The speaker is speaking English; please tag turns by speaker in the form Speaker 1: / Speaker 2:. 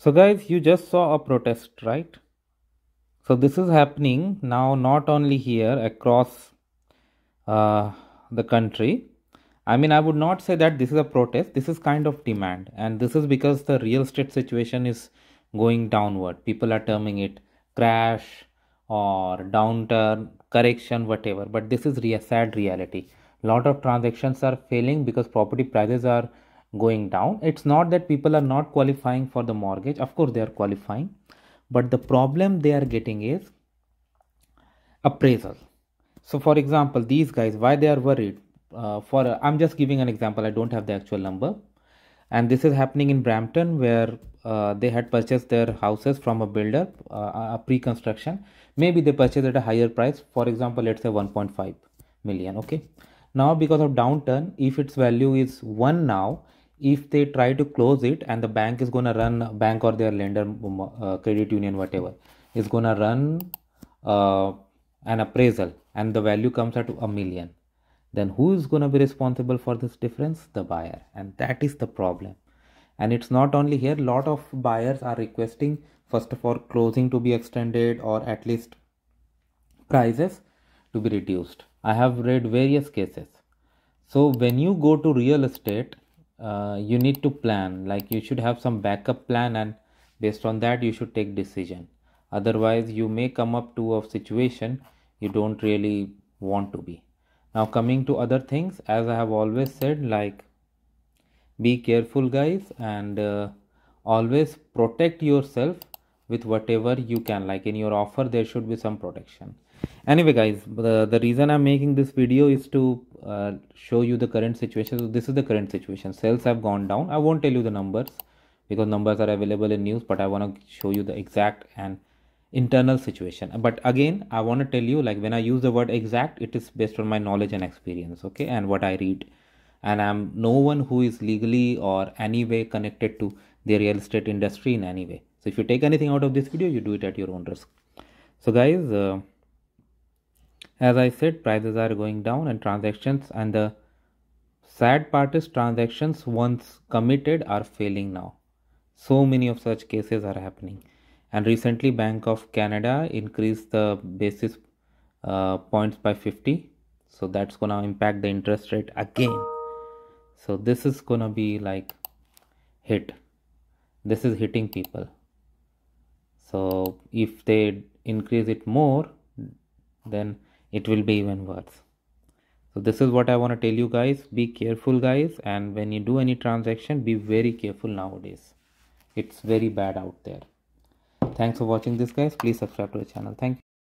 Speaker 1: So guys, you just saw a protest, right? So this is happening now not only here across uh, the country. I mean, I would not say that this is a protest. This is kind of demand. And this is because the real estate situation is going downward. People are terming it crash or downturn, correction, whatever. But this is a sad reality. lot of transactions are failing because property prices are going down. It's not that people are not qualifying for the mortgage. Of course they are qualifying. But the problem they are getting is appraisal. So for example these guys why they are worried? Uh, for uh, i'm just giving an example. I don't have the actual number. And this is happening in brampton where uh, they had purchased their houses from a builder uh, a pre-construction. Maybe they purchased at a higher price. For example let's say 1.5 million okay? Now because of downturn if its value is 1 now if they try to close it and the bank is going to run bank or their lender uh, credit union whatever is going to run uh, an appraisal and the value comes at a million then who is going to be responsible for this difference? The buyer. And that is the problem. And it's not only here lot of buyers are requesting first of all closing to be extended or at least prices to be reduced. I have read various cases. So when you go to real estate uh, you need to plan. Like you should have some backup plan and based on that you should take decision. Otherwise you may come up to a situation you don't really want to be. Now coming to other things as i have always said like be careful guys and uh, always protect yourself with whatever you can like in your offer there should be some protection. Anyway guys the, the reason i'm making this video is to uh, show you the current situation. So this is the current situation. Sales have gone down. I won't tell you the numbers because numbers are available in news but i want to show you the exact and internal situation. But again i want to tell you like when i use the word exact it is based on my knowledge and experience okay and what i read. And i'm no one who is legally or any way connected to the real estate industry in any way so if you take anything out of this video you do it at your own risk. So guys uh, as i said prices are going down and transactions and the sad part is transactions once committed are failing now. So many of such cases are happening. And recently bank of canada increased the basis uh, points by 50 so that's gonna impact the interest rate again. So this is gonna be like hit. This is hitting people so if they increase it more then it will be even worse. So this is what i want to tell you guys. Be careful guys. And when you do any transaction be very careful nowadays. It's very bad out there. Thanks for watching this guys. Please subscribe to the channel. Thank you